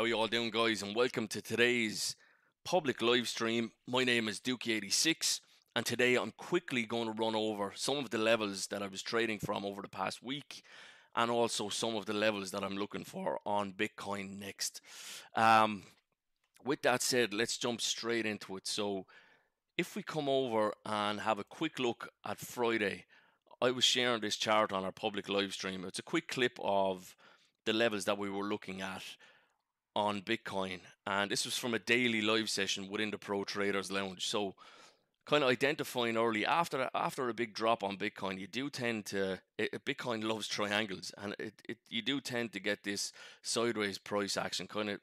How you all doing, guys? And welcome to today's public live stream. My name is Dukey86, and today I'm quickly going to run over some of the levels that I was trading from over the past week, and also some of the levels that I'm looking for on Bitcoin next. Um, with that said, let's jump straight into it. So, if we come over and have a quick look at Friday, I was sharing this chart on our public live stream. It's a quick clip of the levels that we were looking at on Bitcoin, and this was from a daily live session within the Pro Traders Lounge. So, kind of identifying early after after a big drop on Bitcoin, you do tend to it, Bitcoin loves triangles, and it, it you do tend to get this sideways price action, kind of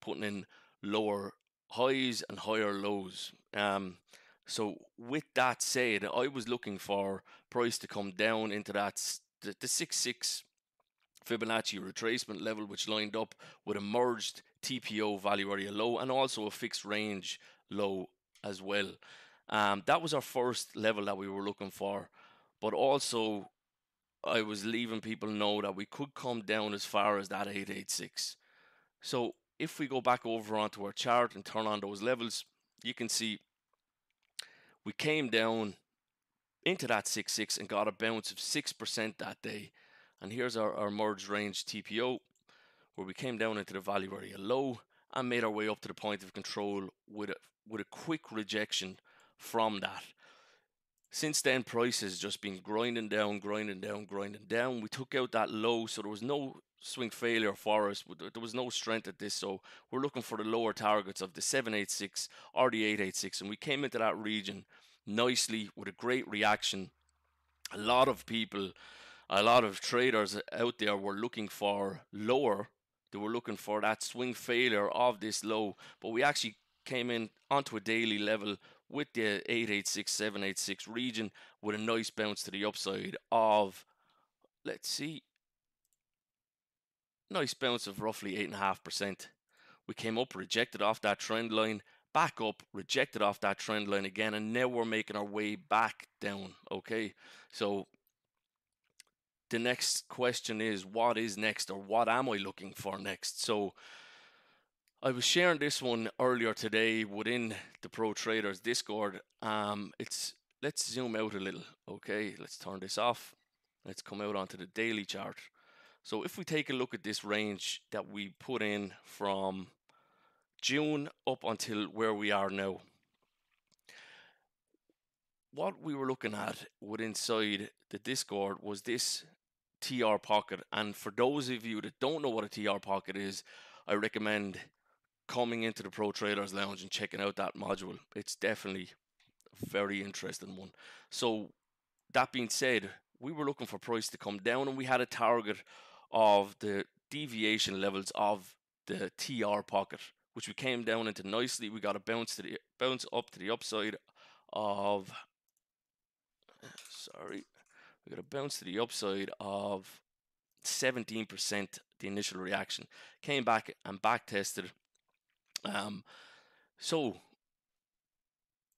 putting in lower highs and higher lows. Um, so with that said, I was looking for price to come down into that the, the six six Fibonacci retracement level, which lined up with a merged TPO value area low and also a fixed range low as well. Um, that was our first level that we were looking for, but also I was leaving people know that we could come down as far as that 886. So if we go back over onto our chart and turn on those levels, you can see we came down into that 6-6 and got a bounce of 6% that day. And here's our, our merged range TPO, where we came down into the value area low and made our way up to the point of control with a, with a quick rejection from that. Since then, price has just been grinding down, grinding down, grinding down. We took out that low, so there was no swing failure for us. There was no strength at this, so we're looking for the lower targets of the 786 or the 886, and we came into that region nicely with a great reaction. A lot of people, a lot of traders out there were looking for lower. They were looking for that swing failure of this low, but we actually came in onto a daily level with the 886 786 region with a nice bounce to the upside of let's see nice bounce of roughly 8.5%. We came up, rejected off that trend line, back up, rejected off that trend line again, and now we're making our way back down. Okay, so the next question is what is next, or what am I looking for next? So I was sharing this one earlier today within the Pro Traders Discord. Um, it's let's zoom out a little. Okay, let's turn this off. Let's come out onto the daily chart. So if we take a look at this range that we put in from June up until where we are now, what we were looking at within inside the Discord was this TR pocket. And for those of you that don't know what a TR pocket is, I recommend coming into the Pro Traders Lounge and checking out that module. It's definitely a very interesting one. So that being said, we were looking for price to come down and we had a target of the deviation levels of the TR pocket, which we came down into nicely. We got a bounce to the bounce up to the upside of sorry, we got a bounce to the upside of 17% the initial reaction. Came back and back tested. Um, so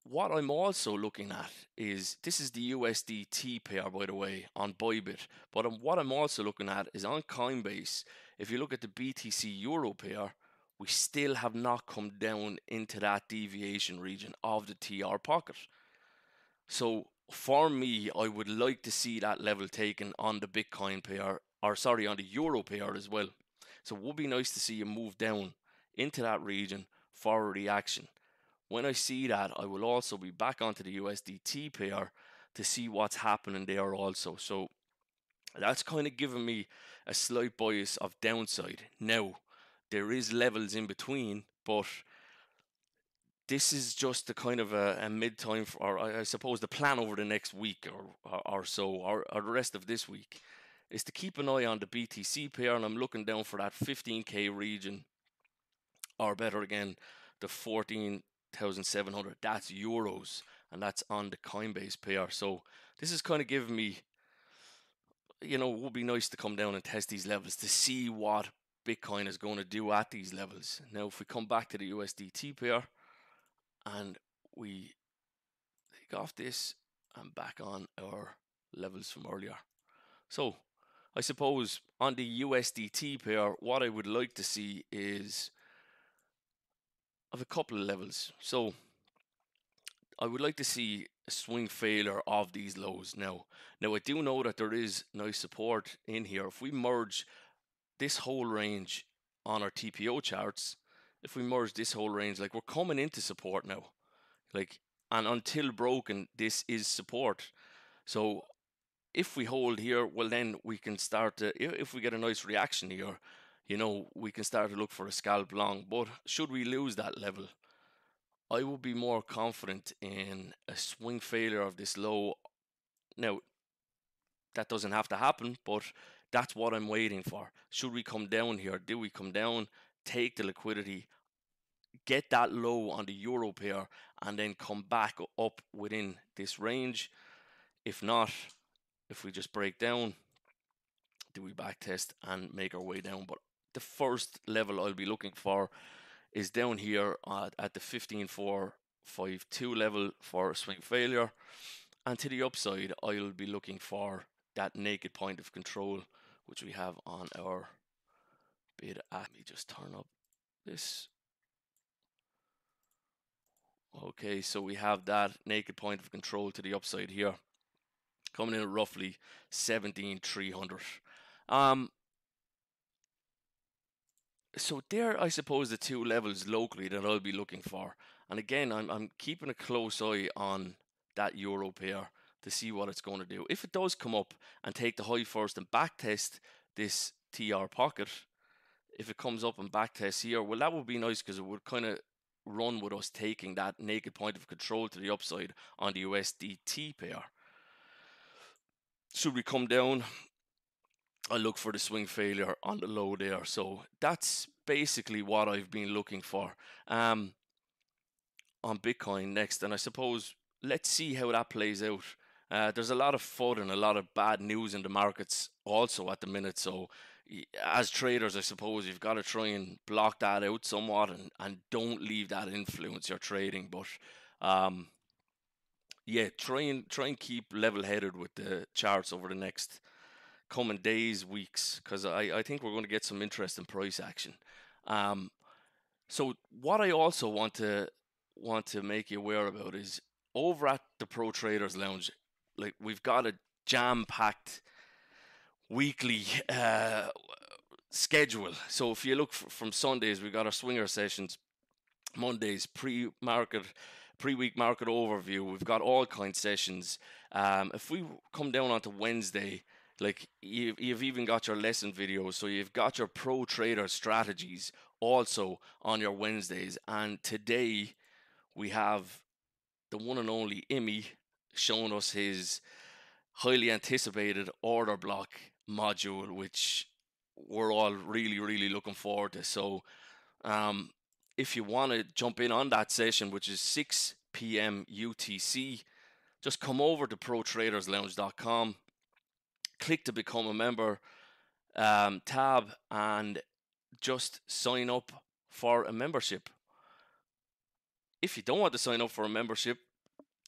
what I'm also looking at is this is the USDT pair, by the way, on Bybit. But what I'm also looking at is on Coinbase. If you look at the BTC Euro pair, we still have not come down into that deviation region of the TR pocket. So for me, I would like to see that level taken on the Bitcoin pair, or sorry, on the Euro pair as well. So it would be nice to see you move down into that region for a reaction. When I see that, I will also be back onto the USDT pair to see what's happening there also. So that's kind of giving me a slight bias of downside. Now, there is levels in between, but this is just the kind of a, a mid time, for, or I suppose the plan over the next week or, or, or so, or, or the rest of this week, is to keep an eye on the BTC pair, and I'm looking down for that 15k region, or better again, the 14,700. That's euros, and that's on the Coinbase pair. So this is kind of giving me, you know, it would be nice to come down and test these levels to see what Bitcoin is going to do at these levels. Now, if we come back to the USDT pair and we take off this and back on our levels from earlier. So I suppose on the USDT pair, what I would like to see is of a couple of levels. So I would like to see a swing failure of these lows now. Now I do know that there is nice support in here. If we merge this whole range on our TPO charts, if we merge this whole range, like we're coming into support now. Like and until broken, this is support. So if we hold here, well then we can start to if we get a nice reaction here, you know, we can start to look for a scalp long. But should we lose that level, I would be more confident in a swing failure of this low. Now, that doesn't have to happen, but that's what I'm waiting for. Should we come down here? Do we come down, take the liquidity, get that low on the euro pair, and then come back up within this range? If not, if we just break down, do we back test and make our way down? But the first level I'll be looking for is down here at, at the 15452 level for swing failure. And to the upside, I'll be looking for that naked point of control, which we have on our at. Let me just turn up this. Okay, so we have that naked point of control to the upside here, coming in at roughly 17,300. Um, so there, I suppose, the two levels locally that I'll be looking for. And again, I'm I'm keeping a close eye on that euro pair to see what it's going to do. If it does come up and take the high first and back test this TR pocket, if it comes up and back test here, well, that would be nice because it would kind of run with us taking that naked point of control to the upside on the USDT pair. Should we come down I look for the swing failure on the low there. So that's basically what I've been looking for um, on Bitcoin next. And I suppose let's see how that plays out. Uh, there's a lot of FUD and a lot of bad news in the markets also at the minute. So as traders, I suppose you've got to try and block that out somewhat and, and don't leave that influence your trading. But um, yeah, try and try and keep level headed with the charts over the next coming days, weeks, because I, I think we're going to get some interesting price action. Um, so what I also want to want to make you aware about is over at the Pro Traders Lounge, like we've got a jam packed weekly uh, schedule. So if you look from Sundays, we've got our swinger sessions, Mondays pre market pre-week market overview. We've got all kinds of sessions. Um, if we come down onto Wednesday, like you've, you've even got your lesson videos so you've got your pro trader strategies also on your wednesdays and today we have the one and only Imi showing us his highly anticipated order block module which we're all really really looking forward to so um, if you want to jump in on that session which is 6 p.m utc just come over to protraderslounge.com click to become a member um, tab and just sign up for a membership. If you don't want to sign up for a membership,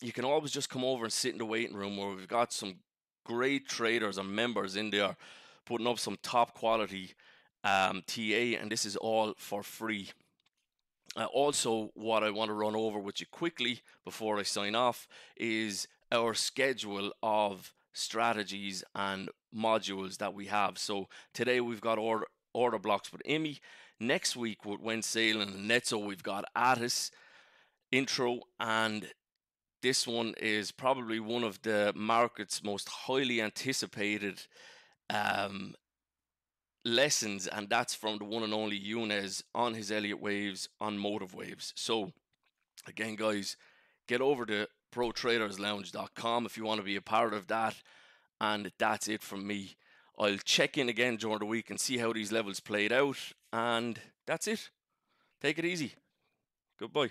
you can always just come over and sit in the waiting room where we've got some great traders and members in there putting up some top quality um, TA, and this is all for free. Uh, also, what I want to run over with you quickly before I sign off is our schedule of strategies and modules that we have. So today we've got order, order blocks with Emmy. Next week with When Sailing and Netzo, we've got Atis intro and this one is probably one of the market's most highly anticipated um, lessons, and that's from the one and only Yunus on his Elliott waves on Motive Waves. So, again, guys, get over to protraderslounge.com if you want to be a part of that. And that's it from me. I'll check in again during the week and see how these levels played out. And that's it. Take it easy. Goodbye.